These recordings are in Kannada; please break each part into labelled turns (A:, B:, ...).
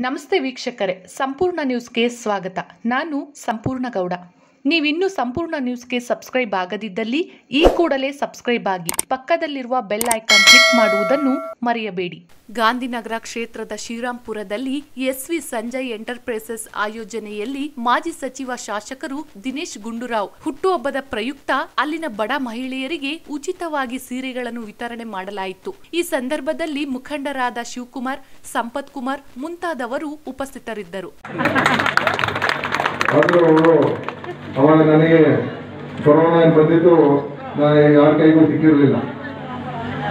A: ನಮಸ್ತೆ ವೀಕ್ಷಕರೇ ಸಂಪೂರ್ಣ ನ್ಯೂಸ್ಗೆ ಸ್ವಾಗತ. ನಾನು ಸಂಪೂರ್ಣ ಗೌಡ ನೀವಿನ್ನೂ ಸಂಪೂರ್ಣ ನ್ಯೂಸ್ಗೆ ಸಬ್ಸ್ಕ್ರೈಬ್ ಆಗದಿದ್ದಲ್ಲಿ ಈ ಕೂಡಲೇ ಸಬ್ಸ್ಕ್ರೈಬ್ ಆಗಿ ಪಕ್ಕದಲ್ಲಿರುವ ಬೆಲ್ ಐಕಾನ್ ಕ್ಲಿಕ್ ಮಾಡುವುದನ್ನು ಮರೆಯಬೇಡಿ. ಗಾಂಧಿನಗರ ಕ್ಷೇತ್ರದ ಶ್ರೀರಾಂಪುರದಲ್ಲಿ ಎಸ್ವಿ ಸಂಜಯ್ ಎಂಟರ್ಪ್ರೈಸಸ್ ಆಯೋಜನೆಯಲ್ಲಿ ಮಾಜಿ ಸಚಿವ ಶಾಸಕರು ದಿನೇಶ್ ಗುಂಡೂರಾವ್. ಹುಟ್ಟುಹಬ್ಬದ ಪ್ರಯುಕ್ತ ಅಲ್ಲಿನ ಬಡ ಮಹಿಳೆಯರಿಗೆ ಉಚಿತವಾಗಿ ಸೀರೆಗಳನ್ನು ವಿತರಣೆ ಮಾಡಲಾಯಿತು. ಈ ಸಂದರ್ಭದಲ್ಲಿ ಮುಖಂಡರಾದ ಶಿವಕುಮಾರ್, ಸಂಪತ್ ಕುಮಾರ್ ಮುಂತಾದವರು ಉಪಸ್ಥಿತರಿದ್ದರು.
B: ಅವಾಗ ನನಗೆ ಕೊರೋನಾ ಬಂದಿದ್ದು ನಾನು ಯಾರ ಕೈಗೂ ಸಿಕ್ಕಿರಲಿಲ್ಲ.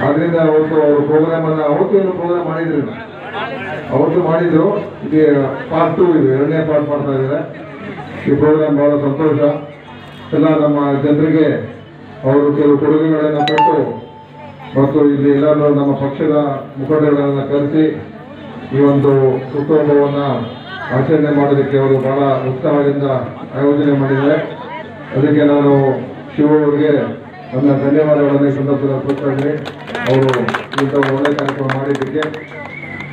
B: ಆದ್ರಿಂದ ಅವತ್ತು ಅವರು ಪ್ರೋಗ್ರಾಮ್ ಅನ್ನ, ಅವತ್ತು ಏನು ಪ್ರೋಗ್ರಾಮ್ ಮಾಡಿದ್ರು ಅವತ್ತು ಮಾಡಿದ್ರು, ಇದು ಪಾರ್ಟ್ ಟೂ ಇದು, ಎರಡನೇ ಪಾರ್ಟ್ ಮಾಡ್ತಾ ಇದ್ದಾರೆ. ಈ ಪ್ರೋಗ್ರಾಮ್ ಬಹಳ ಸಂತೋಷ. ಎಲ್ಲ ನಮ್ಮ ಜನರಿಗೆ ಅವರು ಕೆಲವು ಕೊಡುಗೆಗಳನ್ನು ಕೊಟ್ಟು, ಮತ್ತು ಇಲ್ಲಿ ಎಲ್ಲರೂ ನಮ್ಮ ಪಕ್ಷದ ಮುಖಂಡಗಳನ್ನು ಕರೆಸಿ ಈ ಒಂದು ಹುಟ್ಟುಹಬ್ಬವನ್ನ ಆಚರಣೆ ಮಾಡೋದಕ್ಕೆ ಅವರು ಬಹಳ ಉತ್ಸಾಹದಿಂದ ಆಯೋಜನೆ ಮಾಡಿದ್ದಾರೆ. ಅದಕ್ಕೆ ನಾನು ಶಿವ ಅವರಿಗೆ ನನ್ನ ಧನ್ಯವಾದಗಳನ್ನು ಸಂದರ್ಭದಲ್ಲಿ ಕೊಡ್ತಾ ಇದ್ದೀನಿ. ಅವರು ಇಂಥ ಒಳ್ಳೆ ಕಾರ್ಯಕ್ರಮ ಮಾಡಿದ್ದಕ್ಕೆ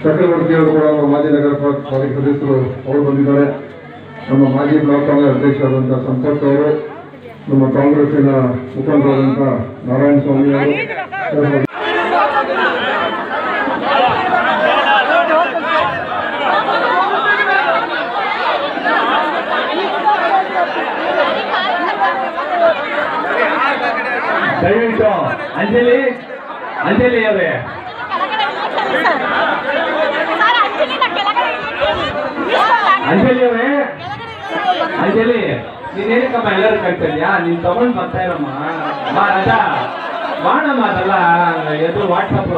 B: ಚಕ್ರವರ್ತಿಯವರು ಕೂಡ ನಮ್ಮ ಮಾಜಿ ನಗರ ಪಾಲಿಕೆ ಸದಸ್ಯರು ಅವರು ಬಂದಿದ್ದಾರೆ. ನಮ್ಮ ಮಾಜಿ ಬ್ಲಾಕ್ ಕಾಂಗ್ರೆಸ್ ಅಧ್ಯಕ್ಷರಾದಂಥ ಸಂಪತ್ ಅವರು, ನಮ್ಮ ಕಾಂಗ್ರೆಸ್ಸಿನ ಮುಖಂಡರಾದಂಥ ನಾರಾಯಣ ಸ್ವಾಮಿ ಅವರು.
C: ದಯವಿಟ್ಟು ಅಂಜಲಿ ಅಂಜಲಿ ಅವರೇ. ಅಂಜಲಿ ಅವರೇ. ಅಂಜಲಿ ನೀನೇನಕ್ಕಮ್ಮ ಎಲ್ಲರೂ ಕಟ್ತಿದ್ಯಾ ನೀನ್ ತಗೊಂಡ್ ಬರ್ತಾ ಇರಮ್ಮ. ಬಾ, ರಾಜಾ. ಮಾಡಮ್ಮ ಅದಲ್ಲ, ಎದುರು ವಾಟ್ಸಪ್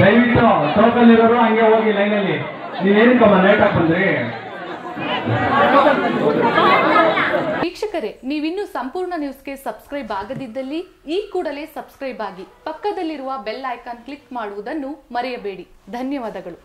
C: ದಯವಿಟ್ಟು ಟೋಕಲ್ ಇರೋರು ಹಂಗೆ ಹೋಗಿ ಲೈನಲ್ಲಿ ನೀವೇನಕ್ಕಮ್ಮ ಲೇಟ್ ಆಗಿ ಬಂದ್ರಿ.
A: ವೀಕ್ಷಕರೇ, ನೀವಿನ್ನೂ ಸಂಪೂರ್ಣ ನ್ಯೂಸ್ಗೆ ಸಬ್ಸ್ಕ್ರೈಬ್ ಆಗದಿದ್ದಲ್ಲಿ ಈ ಕೂಡಲೇ ಸಬ್ಸ್ಕ್ರೈಬ್ ಆಗಿ ಪಕ್ಕದಲ್ಲಿರುವ ಬೆಲ್ ಐಕಾನ್ ಕ್ಲಿಕ್ ಮಾಡುವುದನ್ನು ಮರೆಯಬೇಡಿ. ಧನ್ಯವಾದಗಳು.